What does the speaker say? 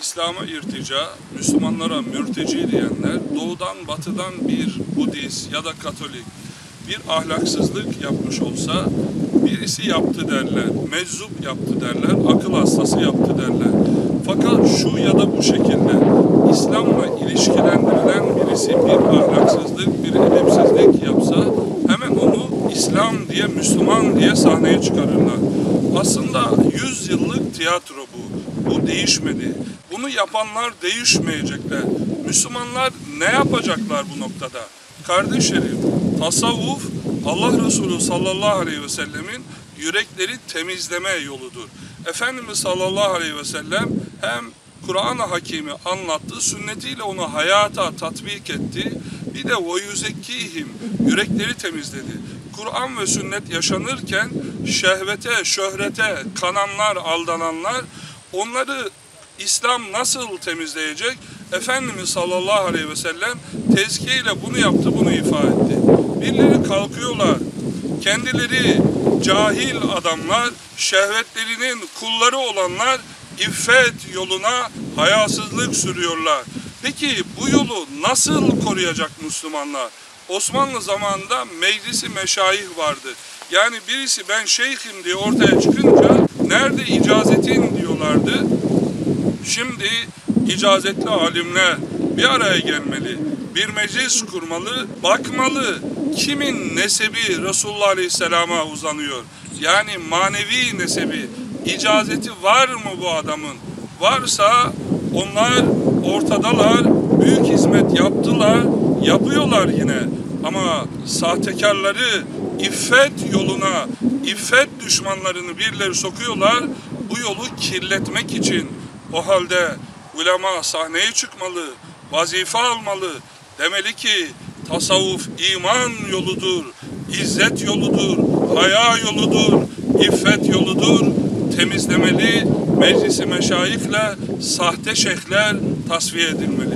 İslam'a irtica, Müslümanlara mürteci diyenler doğudan batıdan bir Budist ya da Katolik bir ahlaksızlık yapmış olsa birisi yaptı derler, meczup yaptı derler, akıl hastası yaptı derler. Fakat şu ya da bu şekilde İslam'la ilişkilendirilen birisi bir ahlaksızlık, bir edepsizlik yapsa hemen onu İslam diye, Müslüman diye sahneye çıkarırlar. Aslında 100 yıllık tiyatro bu. Bu değişmedi. Bunu yapanlar değişmeyecekler. Müslümanlar ne yapacaklar bu noktada? Kardeşlerim, tasavvuf Allah Resulü sallallahu aleyhi ve sellemin yürekleri temizleme yoludur. Efendimiz sallallahu aleyhi ve sellem hem Kur'an-ı Hakim'i anlattı, sünnetiyle onu hayata tatbik etti. Bir de o yüzekkihim, yürekleri temizledi. Kur'an ve sünnet yaşanırken şehvete, şöhrete kananlar, aldananlar onları İslam nasıl temizleyecek? Efendimiz sallallahu aleyhi ve sellem tezkiyeyle bunu yaptı, bunu ifade etti. Birileri kalkıyorlar, kendileri cahil adamlar, şehvetlerinin kulları olanlar iffet yoluna hayasızlık sürüyorlar. Peki bu yolu nasıl koruyacak Müslümanlar? Osmanlı zamanında meclisi meşayih vardı. Yani birisi ben şeyhim diye ortaya çıkınca nerede icazetin diyorlardı. Şimdi icazetli alimler bir araya gelmeli. Bir meclis kurmalı, bakmalı kimin nesebi Resulullah Aleyhisselam'a uzanıyor. Yani manevi nesebi, icazeti var mı bu adamın? Varsa onlar ortadalar, büyük hizmet yaptılar, yapıyorlar yine. Ama sahtekarları iffet yoluna, iffet düşmanlarını birileri sokuyorlar. Bu yolu kirletmek için o halde ulema sahneye çıkmalı, vazife almalı. Demeli ki tasavvuf iman yoludur, izzet yoludur, haya yoludur, iffet yoludur. Temizlemeli, meclisi meşayihle sahte şeyhler tasfiye edilmelidir.